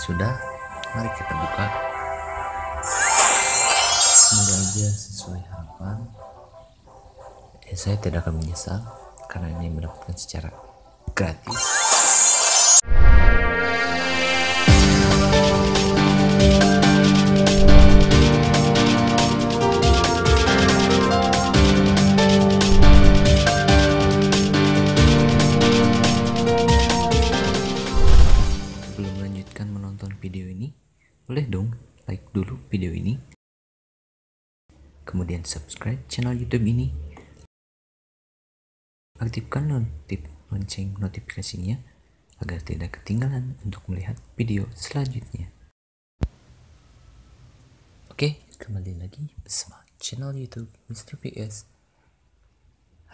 sudah mari kita buka. Semoga aja sesuai harapan. Ya, saya tidak akan menyesal karena ini mendapatkan secara gratis boleh dong like dulu video ini. Kemudian subscribe channel youtube ini. Aktifkan notif lonceng notifikasinya agar tidak ketinggalan untuk melihat video selanjutnya. Oke kembali lagi bersama channel youtube Mr. PS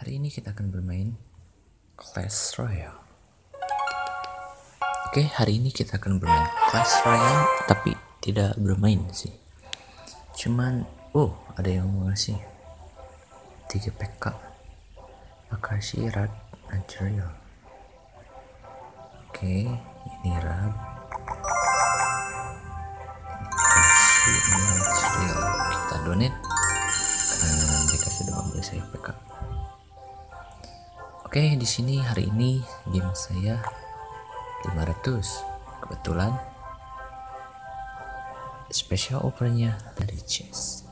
hari ini kita akan bermain Clash Royale. Oke, hari ini kita akan bermain Clash Royale, tapi tidak bermain sih. Cuman, oh, ada yang mau ngasih 3 PK. Makasih Rad Material. Oke, ini Rad. Material. Kita donate karena mereka sudah membeli saya PK. Oke, di sini hari ini game saya 500 kebetulan special offernya dari Chess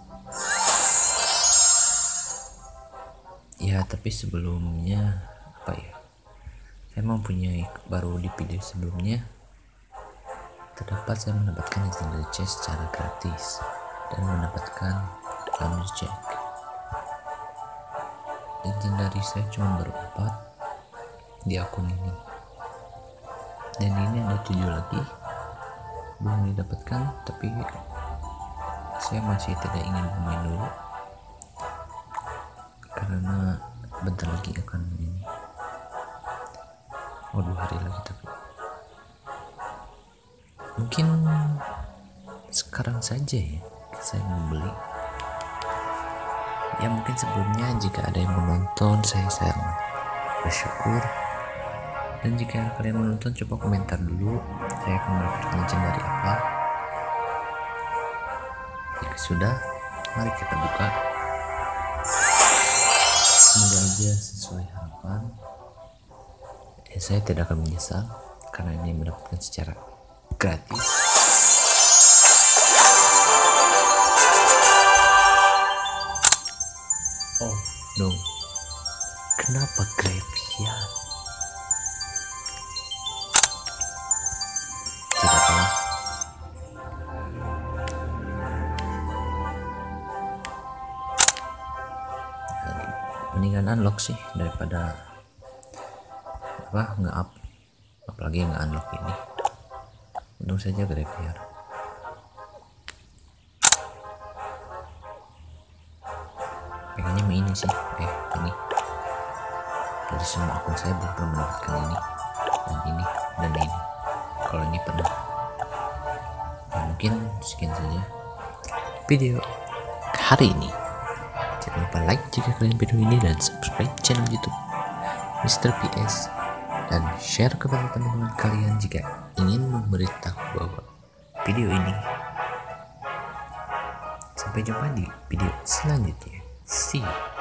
ya tapi sebelumnya apa ya? Saya mempunyai baru di video sebelumnya. Terdapat saya mendapatkan legendary chest secara gratis dan mendapatkan Jack. Legendary saya cuma berempat di akun ini. Dan ini ada tujuh lagi belum didapatkan tapi saya masih tidak ingin bermain dulu. Karena bentar lagi akan ini. Oh dua hari lagi tapi mungkin sekarang saja ya saya membeli ya mungkin sebelumnya jika ada yang menonton saya sangat bersyukur. Dan jika kalian menonton coba komentar dulu saya akan mendapatkan legend dari apa. Jika sudah mari kita buka. Semoga aja sesuai harapan. Ya, saya tidak akan menyesal karena ini mendapatkan secara gratis. Oh no. Kenapa graveyard mendingan unlock sih daripada apa nggak up apalagi nggak unlock ini. Untung saja graveyard. Pengennya mah ini sih. Eh ini dari semua akun saya belum pernah mendapatkan ini. Dan ini dan ini. Kalau ini pernah. Ya mungkin sekian saja. Video hari ini jangan lupa like jika kalian video ini dan subscribe channel youtube Mr. PS dan share kepada teman-teman kalian jika ingin memberitahu bahwa video ini. Sampai jumpa di video selanjutnya. See you